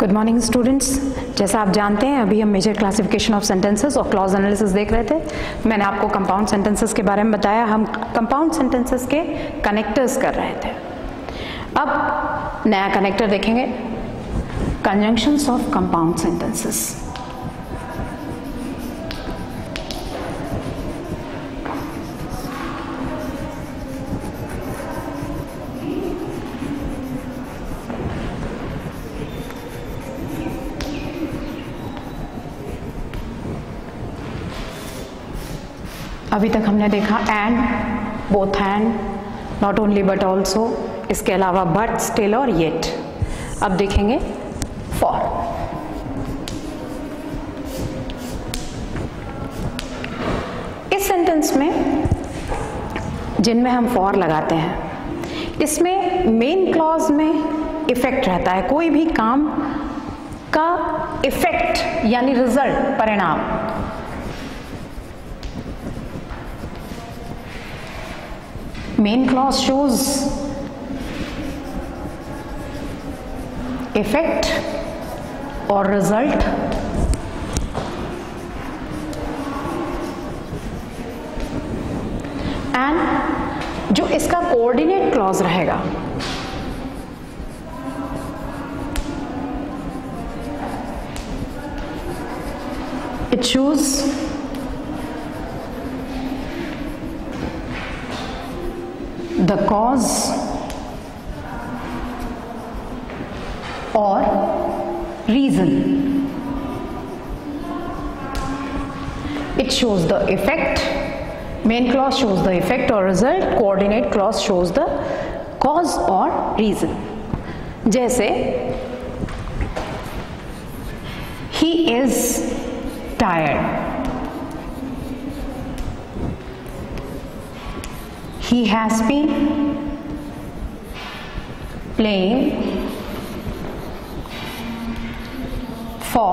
Good morning students जैसा आप जानते हैं, अभी हम मेजर क्लासिफिकेशन ऑफ़ सेंटेंसेस और क्लॉज एनालिसिस देख रहे थे। मैंने आपको कंपाउंड सेंटेंसेस के बारे में बताया। हम कंपाउंड सेंटेंसेस के कनेक्टर्स कर रहे थे। अब नया कनेक्टर देखेंगे। कंजंक्शंस ऑफ़ कंपाउंड सेंटेंसेस अभी तक हमने देखा and both and not only but also इसके अलावा बट स्टिल और येट अब देखेंगे फॉर इस सेंटेंस में, जिनमें हम फॉर लगाते हैं, इसमें मेन क्लॉज में इफ़ेक्ट रहता है, कोई भी काम का इफ़ेक्ट यानी रिज़ल्ट परिणाम. Main clause shows effect or result and जो इसका कोऑर्डिनेट क्लॉज रहेगा it shows the cause or reason. It shows the effect. Main clause shows the effect or result. Coordinate clause shows the cause or reason. जैसे he is tired. He has been playing for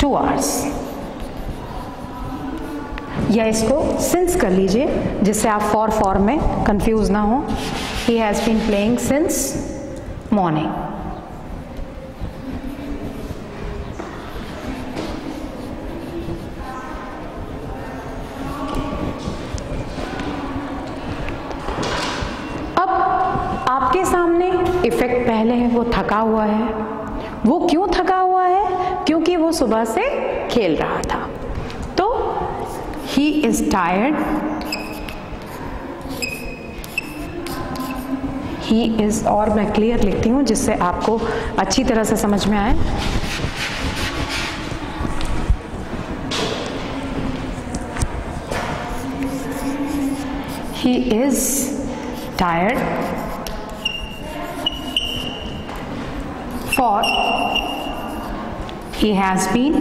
two hours या इसको since कर लीजिए, जिससे आप for for में confuse ना हो। He has been playing since morning effect पहले है, वो थका हुआ है। वो क्यों थका हुआ है? क्योंकि वो सुबह से खेल रहा था। तो he is tired he is और मैं क्लियर लिखती हूँ जिससे आपको अच्छी तरह से समझ में आए। He is tired. For he has been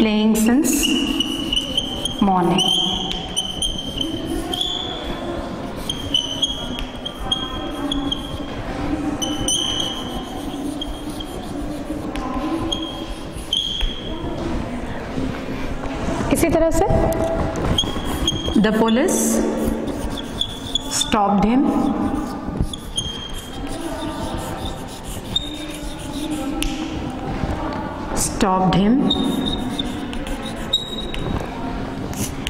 playing since morning. इसी तरह से the police stopped him. Stopped him.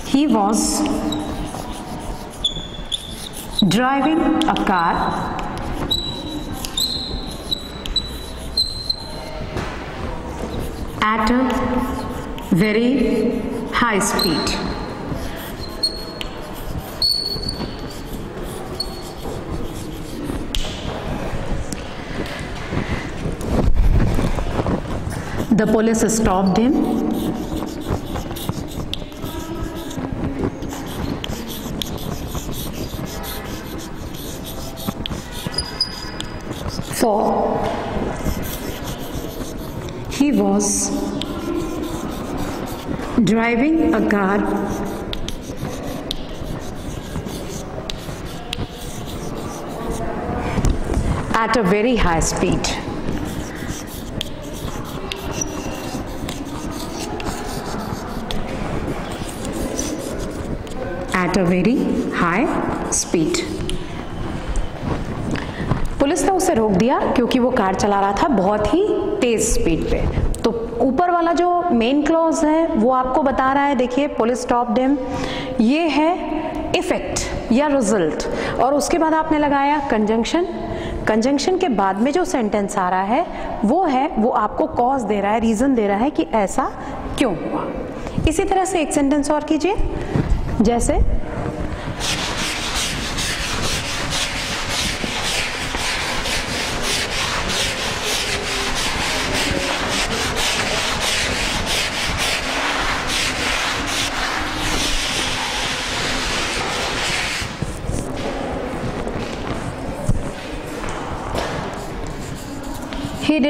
He was driving a car. At a very high speed The police stopped him. For he was driving a car at a very high speed. Speed. Police ने उसे रोक दिया क्योंकि वो car चला रहा था बहुत ही तेज स्पीड पे। तो ऊपर वाला जो मेन क्लॉज है, वो आपको बता रहा है, देखिए, पुलिस स्टॉप डेम ये है इफ़ेक्ट या रिज़ल्ट और उसके बाद आपने लगाया कंजंक्शन कंजंक्शन के बाद में जो सेंटेंस आ रहा है, वो है, वो आपको कॉज दे रहा है रीजन दे रहा है कि ऐसा क्यों हुआ। इसी तरह से एक सेंटेंस और कीजिए। जैसे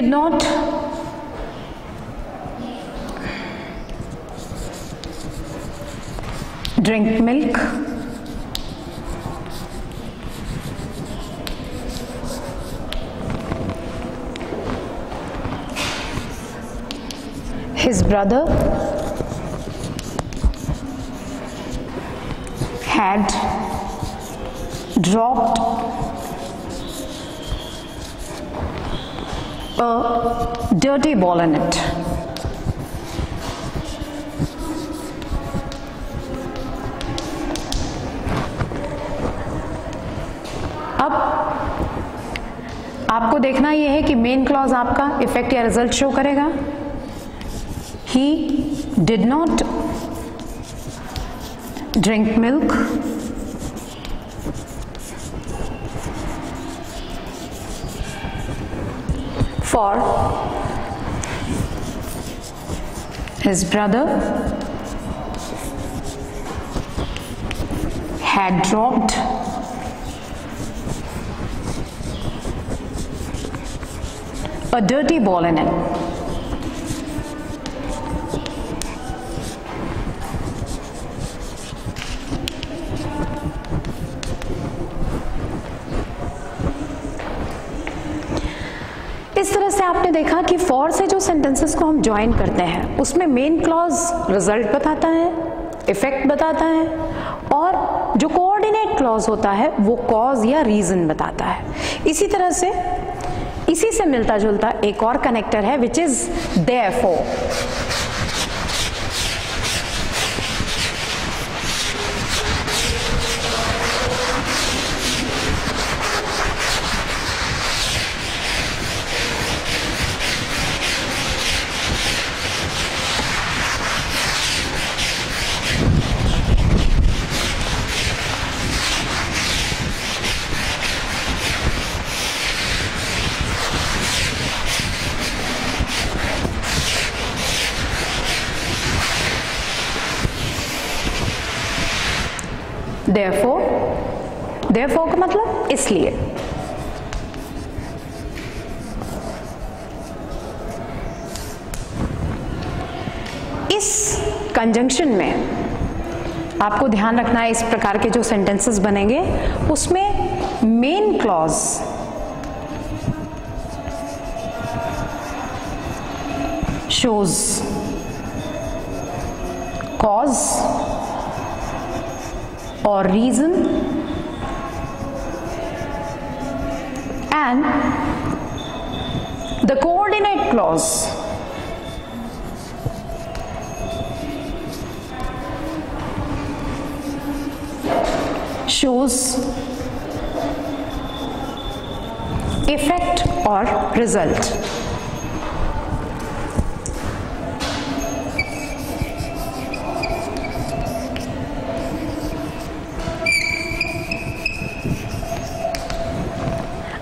did not. Drink milk. His brother had dropped a dirty ball in it. अब आपको देखना यह है कि मेन क्लॉज आपका इफ़ेक्ट या रिज़ल्ट शो करेगा he did not drink milk for his brother had dropped a dirty ball in it. आपने देखा कि फॉर से जो सेंटेंसेस को हम ज्वाइन करते हैं, उसमें मेन क्लॉज रिज़ल्ट बताता है इफ़ेक्ट बताता है, और जो कोऑर्डिनेट क्लॉज होता है, वो कॉज या रीजन बताता है। इसी तरह से, इसी से मिलता जुलता एक और कनेक्टर है विच इज़ देयरफॉर therefore का मतलब इसलिए। इस कंजंक्शन में आपको ध्यान रखना है इस प्रकार के जो सेंटेंसेस बनेंगे, उसमें मेन क्लॉज शोज़ कॉज और reason क्लॉज शोज़ इफ़ेक्ट और रिज़ल्ट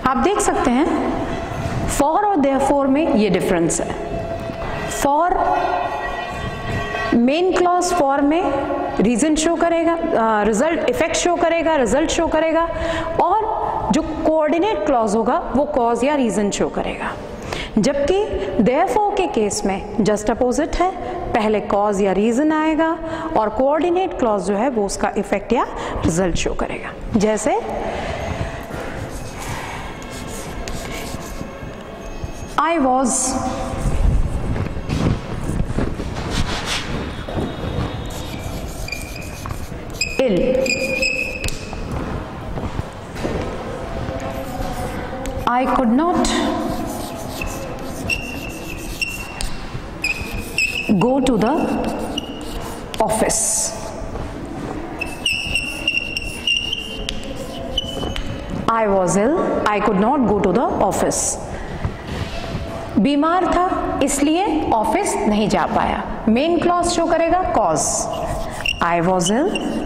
आप देख सकते हैं फॉर और देयर फोर में ये डिफरेंस है। फॉर मेन क्लॉज फॉर में रीजन शो करेगा रिज़ल्ट इफ़ेक्ट शो करेगा रिज़ल्ट शो करेगा और जो कोऑर्डिनेट क्लॉज होगा वो कॉज या रीजन शो करेगा। जबकि देयरफॉर के केस में जस्ट अपोजिट है, पहले कॉज या रीजन आएगा और कोऑर्डिनेट क्लॉज जो है वो उसका इफ़ेक्ट या रिज़ल्ट शो करेगा। जैसे I was ill. I could not go to the office. I was ill. I could not go to the office. बीमार था, इसलिए ऑफ़िस नहीं जा पाया। मेन क्लॉज शो करेगा cause. I was ill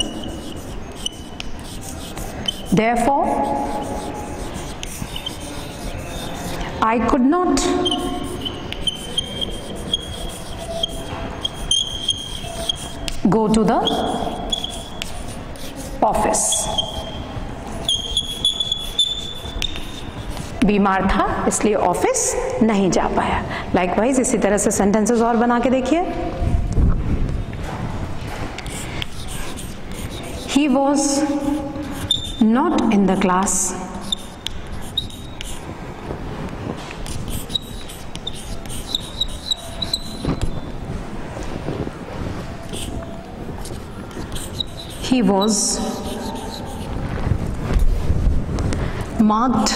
therefore, I could not go to the office. बीमार था, इसलिए ऑफ़िस नहीं जा पाया। लाइकवाइज इसी तरह से सेंटेंसेस और बना के देखिए। He was not in the class he was marked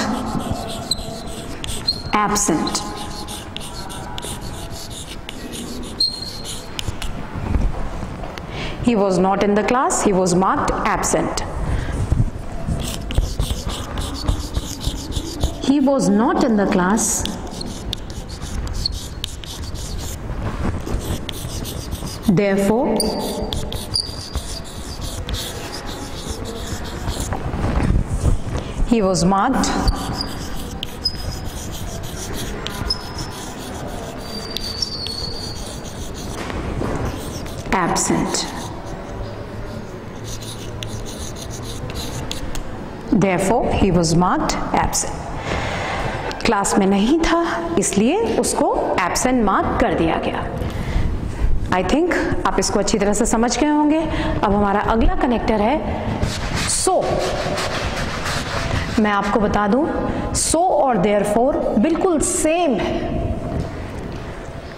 absent. He was not in the class he was marked absent. He was not in the class. Therefore he was marked absent. Therefore he was marked absent. Class में नहीं था इसलिए उसको absent mark कर दिया गया। I think आप इसको अच्छी तरह से समझ गए होंगे। अब हमारा अगला कनेक्टर है सो so, मैं आपको बता दूँ सो और देयरफोर बिल्कुल सेम है।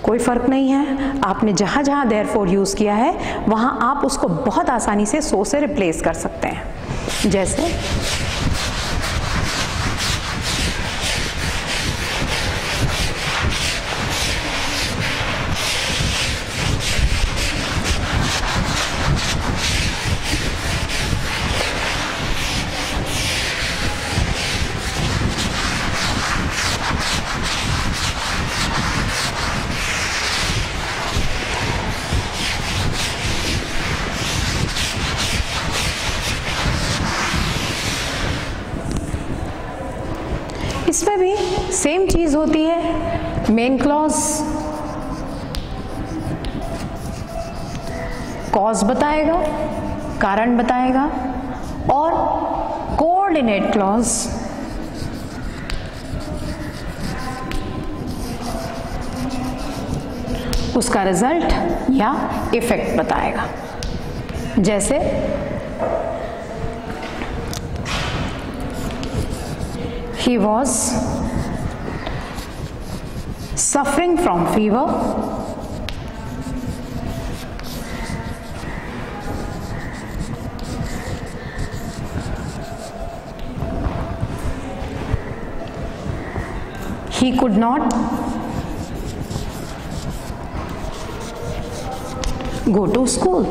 कोई फ़र्क नहीं है। आपने जहाँ जहाँ देयर फोर यूज़ किया है, वहाँ आप उसको बहुत आसानी से सो से रिप्लेस कर सकते हैं। जैसे इसमें भी सेम चीज़ होती है मेन क्लॉज कॉज बताएगा, कारण बताएगा, और कोऑर्डिनेट क्लॉज उसका रिज़ल्ट या इफ़ेक्ट बताएगा। जैसे ही was suffering from fever. He could not go to school.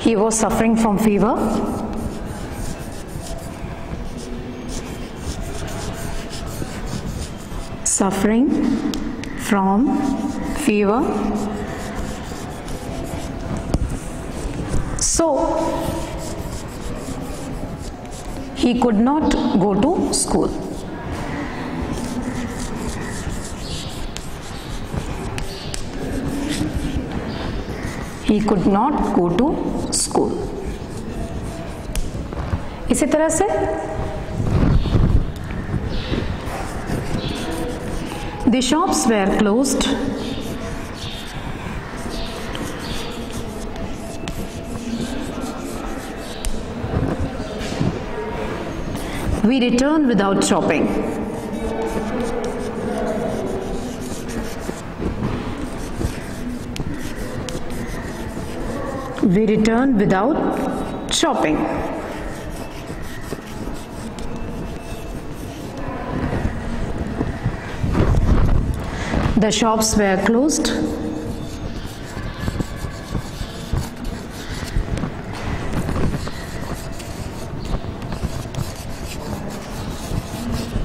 He was suffering from fever suffering from fever so he could not go to school he could not go to school इसी तरह से the shops were closed we returned without shopping we returned without shopping. The shops were closed.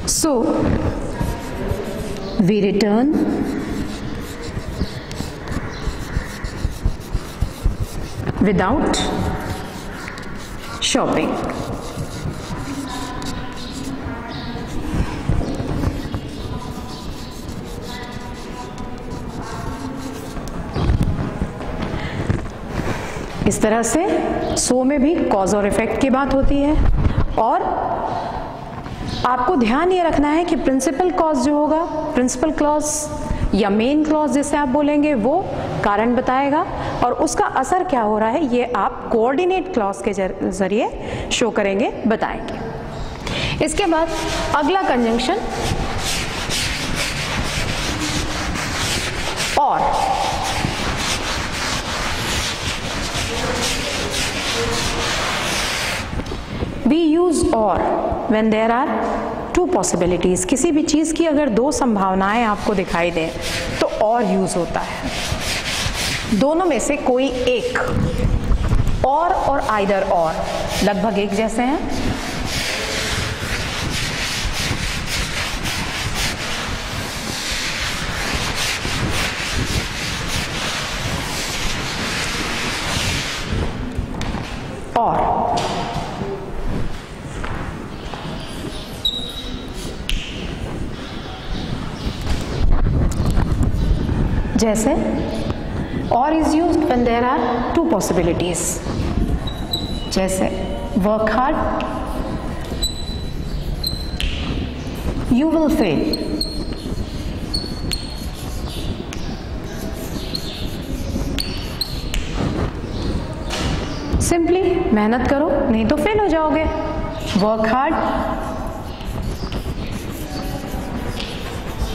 So, we return without shopping. इस तरह से सो में भी cause और effect की बात होती है। और आपको ध्यान ये रखना है कि प्रिंसिपल कॉज जो होगा प्रिंसिपल क्लॉज या मेन क्लॉज जिसे आप बोलेंगे, वो कारण बताएगा और उसका असर क्या हो रहा है, ये आप कोऑर्डिनेट क्लॉज के ज़रिए शो करेंगे, बताएँगे। इसके बाद अगला conjunction or we use or when there are two possibilities किसी भी चीज़ की अगर दो संभावनाएँ आपको दिखाई दें तो और यूज़ होता है। दोनों में से कोई एक, और और आइदर और लगभग एक जैसे हैं और जैसे or is use when there are two possibilities जैसे work hard you will fail simply मेहनत करो, नहीं तो फेल हो जाओगे. Work hard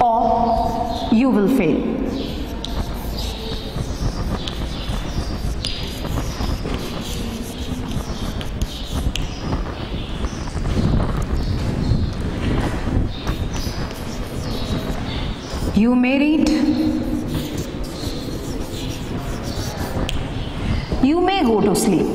or you will fail You may read. You may go to sleep.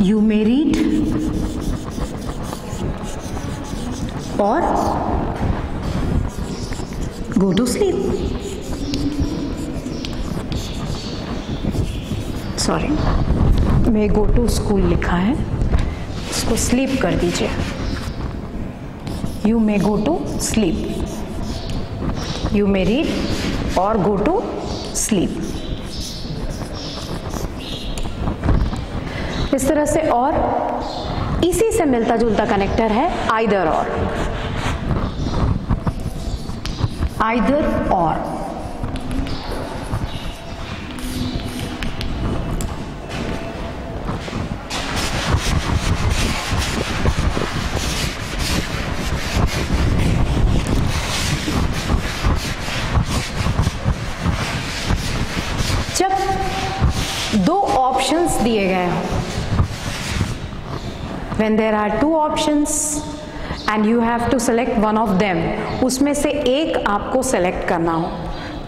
You may read or go to sleep. Sorry may go to school लिखा है। इसको sleep कर दीजिए। You may go to sleep you may read or go to sleep इस तरह से और इसी से मिलता जुलता कनेक्टर है आइदर और आइदर और ऑप्शंस दिए गए हों। When there are two options and you have to select one of them, उसमें से एक आपको सेलेक्ट करना हो।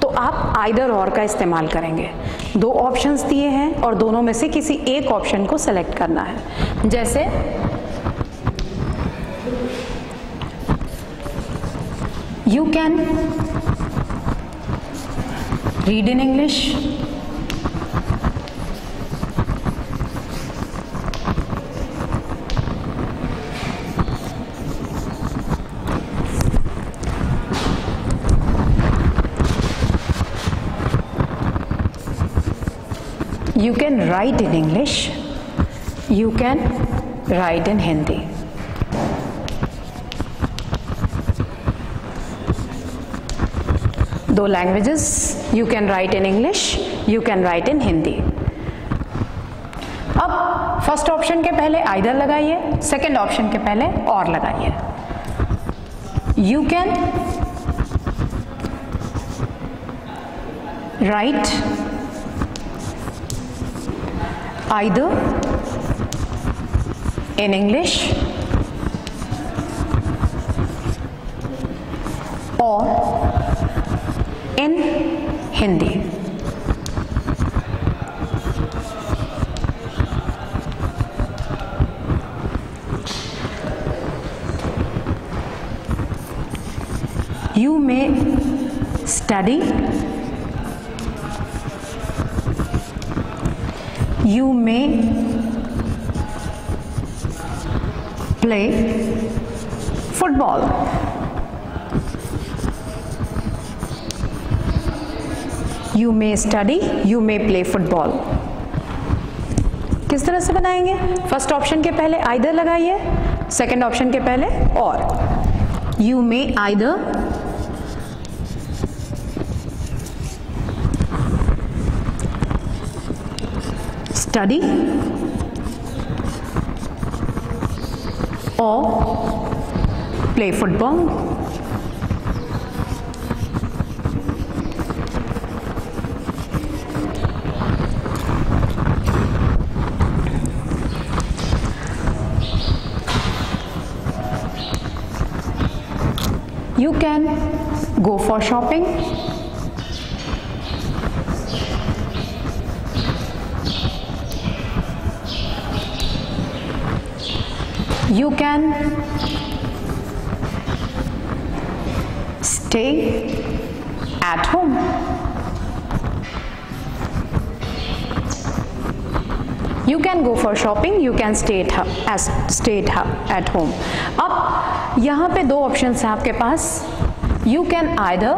तो आप आइदर और का इस्तेमाल करेंगे। दो ऑप्शंस दिए हैं और दोनों में से किसी एक ऑप्शन को सेलेक्ट करना है। जैसे you can read in English you can write in English, you can write in Hindi. दो languages you can write in English you can write in Hindi अब फ़र्स्ट ऑप्शन के पहले आइदर लगाइए. Second option के पहले और लगाइए. You can write either in English or in Hindi. You may study, you may play football. You may study, you may play football. किस तरह से बनाएँगे फ़र्स्ट ऑप्शन के पहले आइदर लगाइए सेकंड ऑप्शन के पहले or you may either study. Or play football. You can go for shopping you can stay at home you can go for shopping you can stay at, as stay at home अब यहाँ पे दो option हैं आपके पास you can either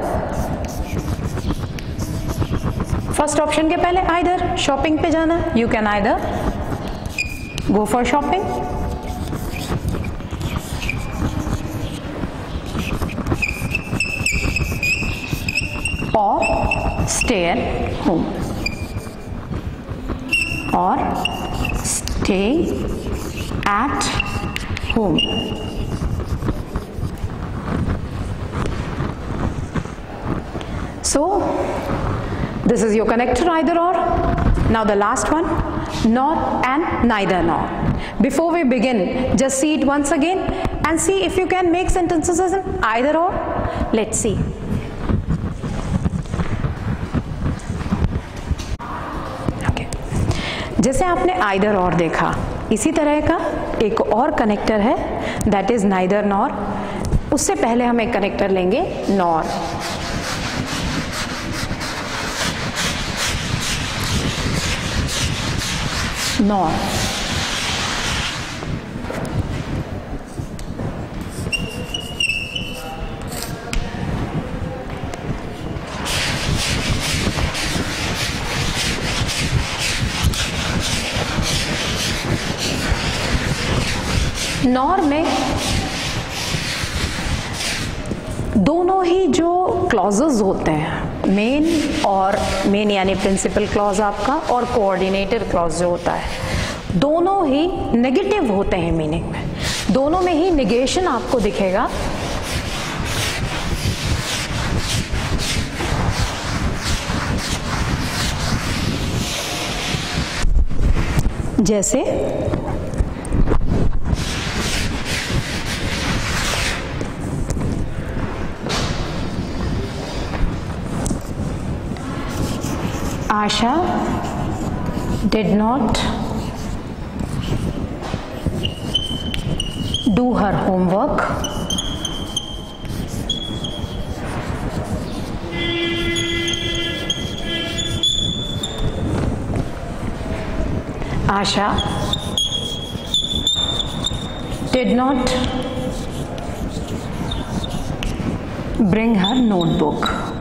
first option के पहले either shopping पे जाना you can either go for shopping stay at home. Or stay at home. So this is your connector either or. Now the last one nor and neither nor. Before we begin just see it once again and see if you can make sentences as an either or. Let's see जैसे आपने either और देखा। इसी तरह का एक और connector है दैट इज़ नाइदर नॉर उससे पहले हम एक कनेक्टर लेंगे नॉर नॉर नॉर में दोनों ही जो क्लॉजेज होते हैं मेन और मेन यानी प्रिंसिपल क्लॉज आपका और कोऑर्डिनेटर क्लॉज जो होता है, दोनों ही नेगेटिव होते हैं मीनिंग में। दोनों में ही निगेशन आपको दिखेगा। जैसे Asha did not do her homework. Asha did not bring her notebook.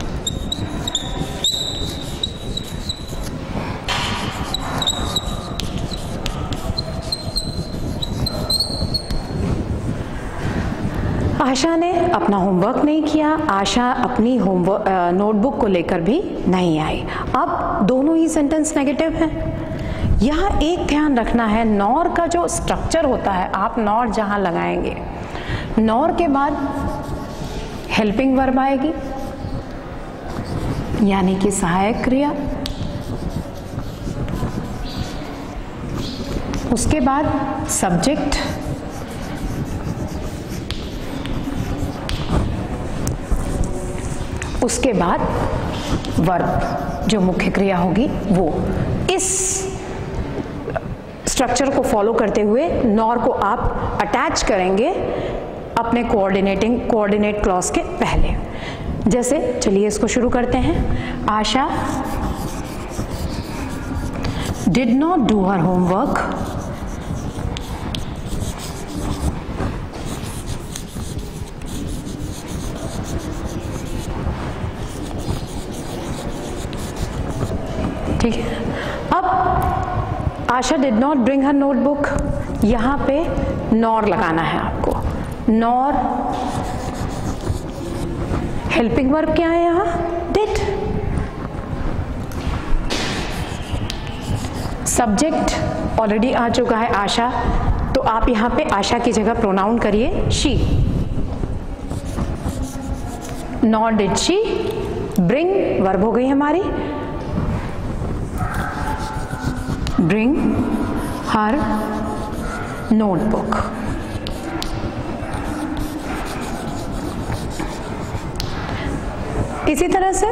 आशा ने अपना होमवर्क नहीं किया, आशा अपनी होमवर्क नोटबुक को लेकर भी नहीं आई। अब दोनों ही सेंटेंस नेगेटिव हैं। यहाँ एक ध्यान रखना है, नॉर का जो स्ट्रक्चर होता है, आप नॉर जहाँ लगाएँगे, नॉर के बाद हेल्पिंग वर्ब आएगी, यानी कि सहायक क्रिया। उसके बाद सब्जेक्ट उसके बाद वर्ब, जो मुख्य क्रिया होगी वो। इस स्ट्रक्चर को फॉलो करते हुए नॉर को आप अटैच करेंगे अपने कोऑर्डिनेटिंग कोऑर्डिनेट क्लॉज के पहले। जैसे, चलिए इसको शुरू करते हैं। Asha did not do her homework ठीक है। अब Asha did not bring her notebook यहाँ पे नॉर लगाना है आपको। नॉर हेल्पिंग वर्ब क्या है यहाँ? डिड सब्जेक्ट ऑलरेडी आ चुका है आशा। तो आप यहाँ पे आशा की जगह प्रोनाउन करिए she not did she bring verb हो गई हमारी। Bring her notebook. इसी तरह से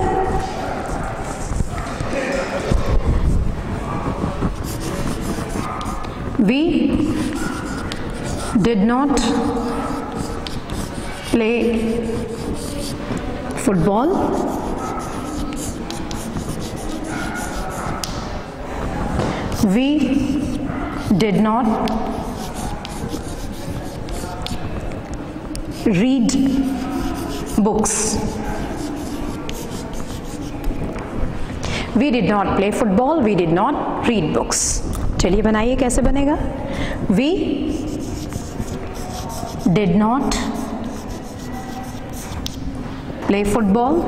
we did not play football we did not read books. We did not play football, we did not read books. चलिए बनाइए कैसे बनेगा We did not play football,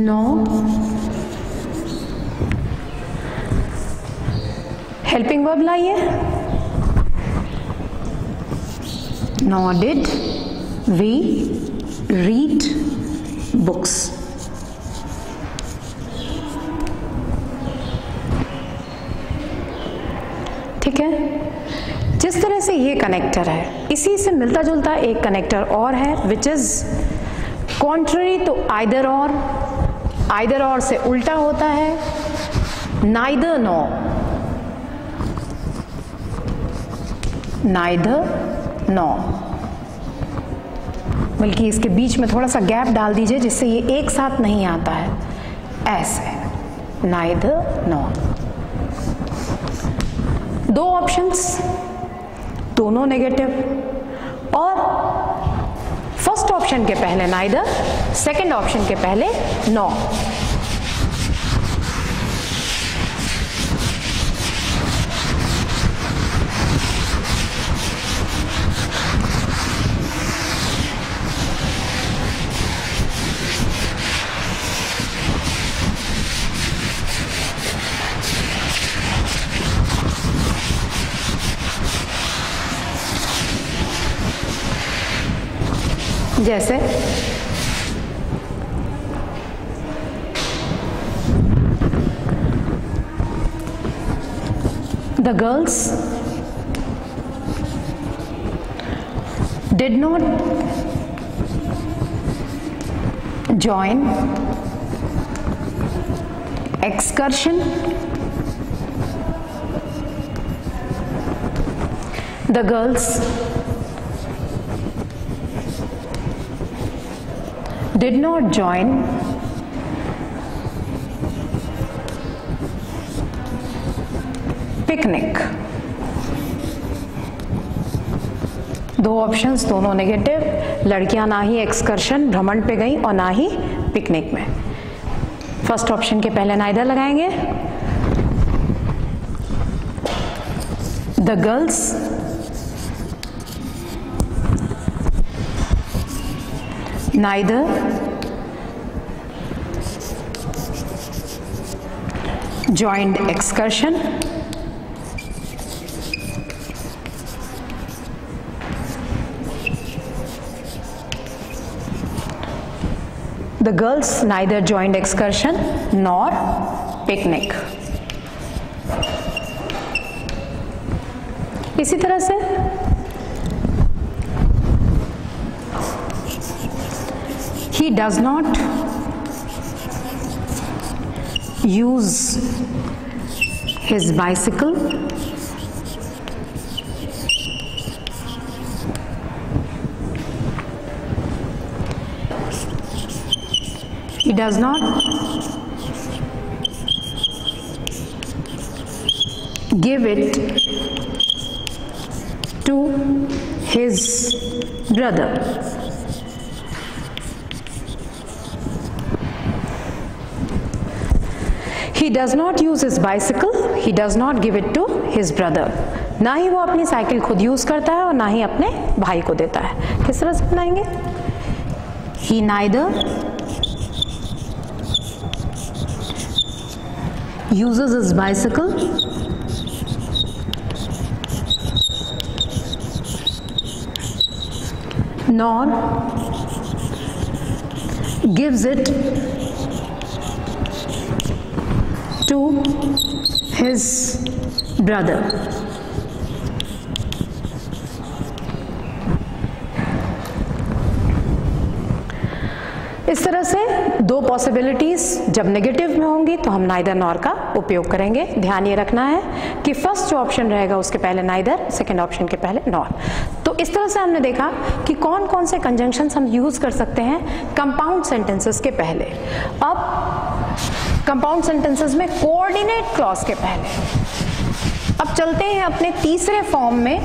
No. Helping verb लाइए nor did we read books ठीक है? जिस तरह से ये कनेक्टर है इसी से मिलता जुलता एक कनेक्टर और है which is contrary to either or either or से उल्टा होता है, नाइदर नो। Neither no. बल्कि इसके बीच में थोड़ा सा गैप डाल दीजिए, जिससे ये एक साथ नहीं आता है। ऐसे नाइदर नो। दो ऑप्शंस दोनों नेगेटिव और ऑप्शन के पहले नाइदर सेकेंड ऑप्शन के पहले नो जैसे the girls did not join excursion the girls did not join. Picnic दो ऑप्शंस दोनों नेगेटिव लड़कियाँ ना ही एक्सकर्शन भ्रमण पे गई और ना ही पिकनिक में. फ़र्स्ट ऑप्शन के पहले नाइदर लगाएँगे. The girls neither joined excursion the girls neither joined excursion nor picnic इसी तरह से he does not use his bicycle. He does not give it to his brother he does not use his bicycle he does not give it to his brother ना ही वो अपनी cycle खुद use करता है और ना ही अपने भाई को देता है किस तरह से बनाएँगे he neither uses his bicycle nor gives it to his brother. इस तरह से दो पॉसिबिलिटीज जब नेगेटिव में होंगी तो हम नाइदर नॉर का उपयोग करेंगे। ध्यान ये रखना है कि फ़र्स्ट जो ऑप्शन रहेगा, उसके पहले नाइदर सेकेंड ऑप्शन के पहले नॉर तो इस तरह से हमने देखा कि कौन कौन से कंजंक्शन हम यूज़ कर सकते हैं कंपाउंड सेंटेंसेस के पहले। अब कंपाउंड सेंटेंसेस में कोऑर्डिनेट क्लॉज के पहले। अब चलते हैं अपने तीसरे फॉर्म में।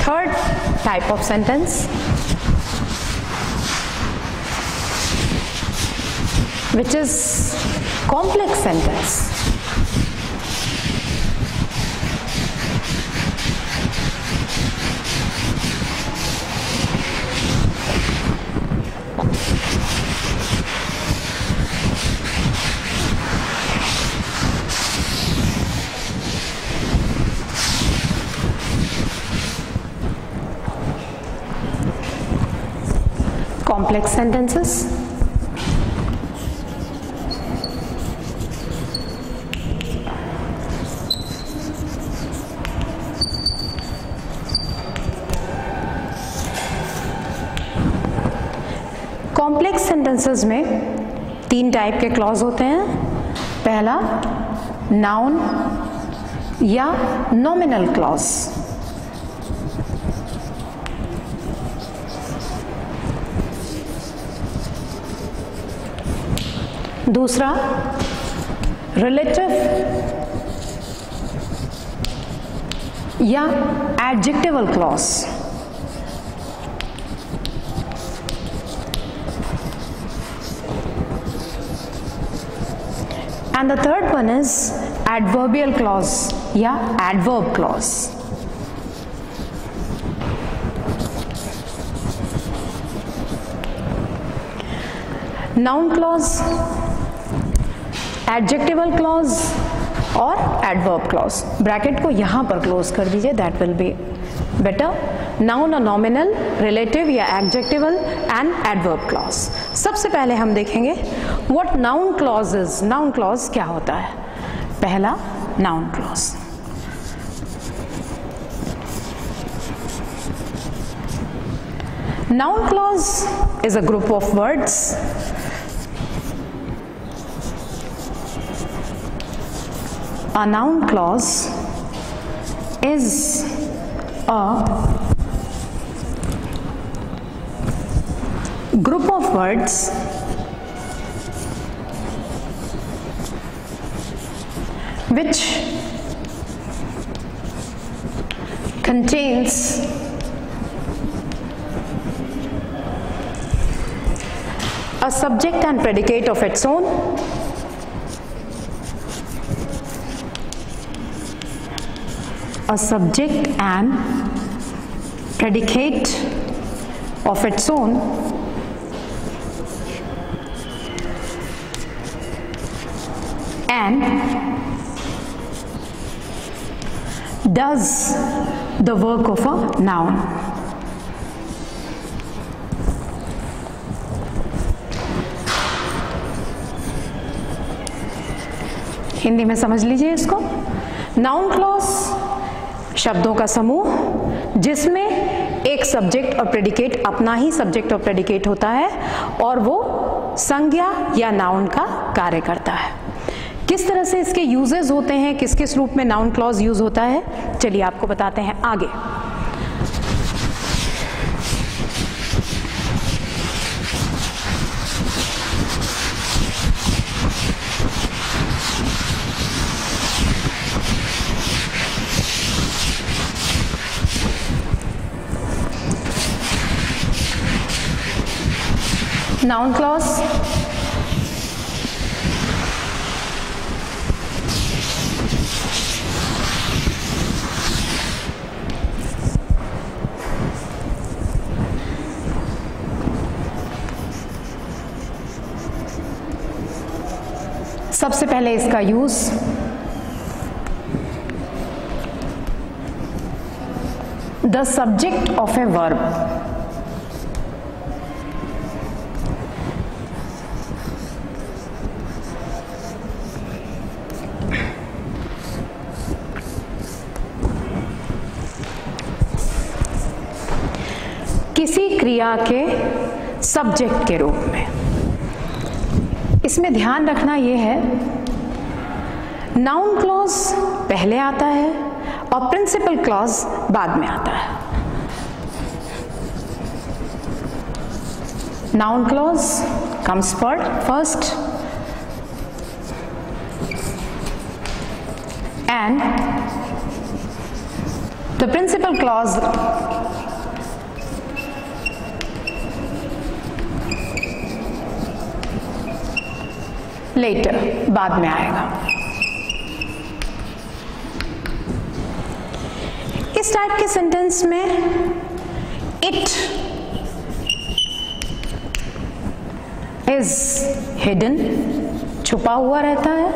Third type of sentence which is complex sentence. Complex sentences. Complex sentences में तीन टाइप के क्लॉज होते हैं पहला नाउन या नॉमिनल क्लॉज दूसरा रिलेटिव या adjectival clause and the third one is adverbial clause या adverb clause noun clause adjectival clause और एडवर्ब क्लॉज ब्रैकेट को यहाँ पर क्लोज कर दीजिए that will be better noun और नॉमिनल रिलेटिव या एडजेक्टिवल एंड एडवर्ब क्लॉज सबसे पहले हम देखेंगे what noun clause is noun clause क्या होता है? पहला noun clause noun clause is a group of words A noun clause is a group of words which contains a subject and predicate of its own a subject and predicate of its own and does the work of a noun. Hindi में समझ लीजिए इसको noun clause शब्दों का समूह, जिसमें एक subject और प्रेडिकेट अपना ही सब्जेक्ट और प्रेडिकेट होता है और वो संज्ञा या नाउन का कार्य करता है। किस तरह से इसके यूजेस होते हैं, किस किस रूप में नाउन क्लॉज यूज़ होता है, चलिए आपको बताते हैं आगे। Noun clause. सबसे पहले इसका use the subject of a verb क्रिया के सब्जेक्ट के रूप में। इसमें ध्यान रखना यह है नाउन क्लॉज पहले आता है और प्रिंसिपल क्लॉज बाद में आता है। Noun clause comes for first and the principal clause later बाद में आएगा। इस टाइप के सेंटेंस में इट इज़ हिडन छुपा हुआ रहता है।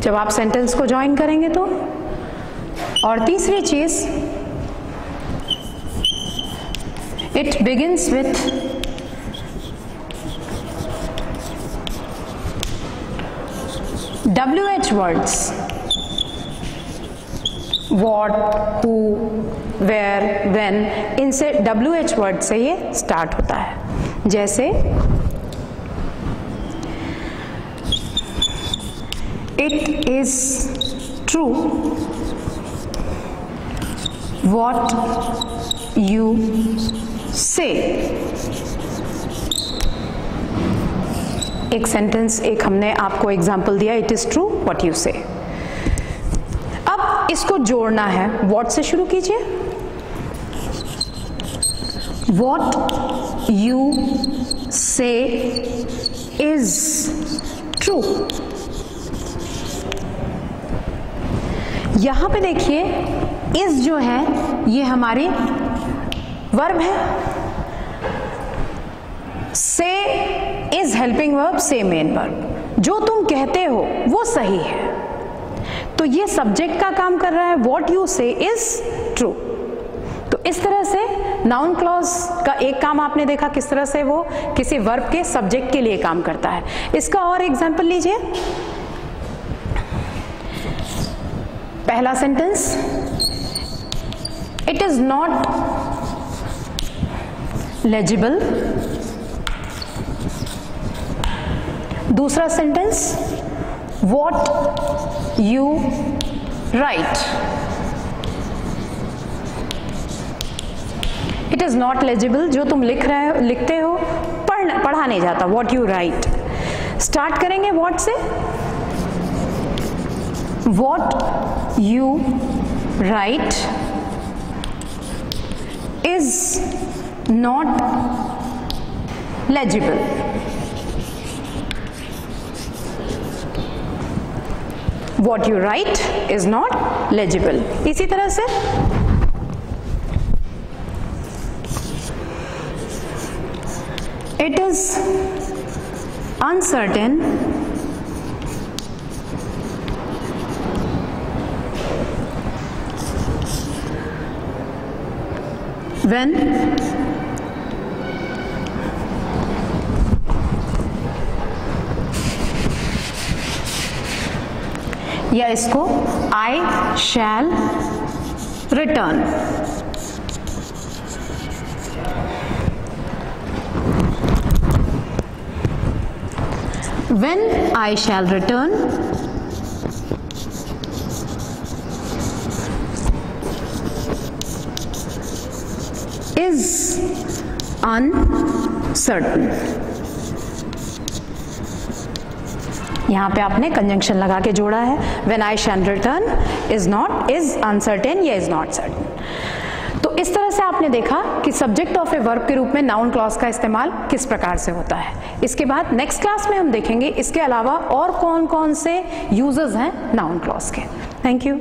जब आप सेंटेंस को ज्वाइन करेंगे तो। और तीसरी चीज़ it begins with WH words what who, where, when इनसे डब्ल्यू एच वर्ड से ये स्टार्ट होता है। जैसे it is true what you say एक सेंटेंस एक हमने आपको एग्ज़ाम्पल दिया it is true what you say अब इसको जोड़ना है। वॉट से शुरू कीजिए? What you say is true यहाँ पे देखिए इज़ जो है, ये हमारी वर्ब है। Say is helping verb say main verb जो तुम कहते हो, वो सही है। तो ये सब्जेक्ट का काम कर रहा है what you say is true तो इस तरह से नाउन क्लॉज का एक काम आपने देखा किस तरह से वो किसी वर्ब के सब्जेक्ट के लिए काम करता है। इसका और एग्ज़ाम्पल लीजिए। पहला sentence it is not legible दूसरा sentence what you write it is not legible जो तुम लिख रहे हो, लिखते हो, पढ़, पढ़ा नहीं जाता वॉट यू राइट स्टार्ट करेंगे वॉट से? What you write is not legible what you write is not legible इसी तरह से it is uncertain when या इसको I shall return when I shall return is uncertain यहाँ पे आपने कंजंक्शन लगा के जोड़ा है। When I shall return is not is uncertain या इज़ नॉट सर्टेन तो इस तरह से आपने देखा कि सब्जेक्ट ऑफ़ ए वर्ब के रूप में नाउन क्लॉज का इस्तेमाल किस प्रकार से होता है। इसके बाद नेक्स्ट क्लास में हम देखेंगे इसके अलावा और कौन कौन से यूज़र्स हैं नाउन क्लॉज के। Thank you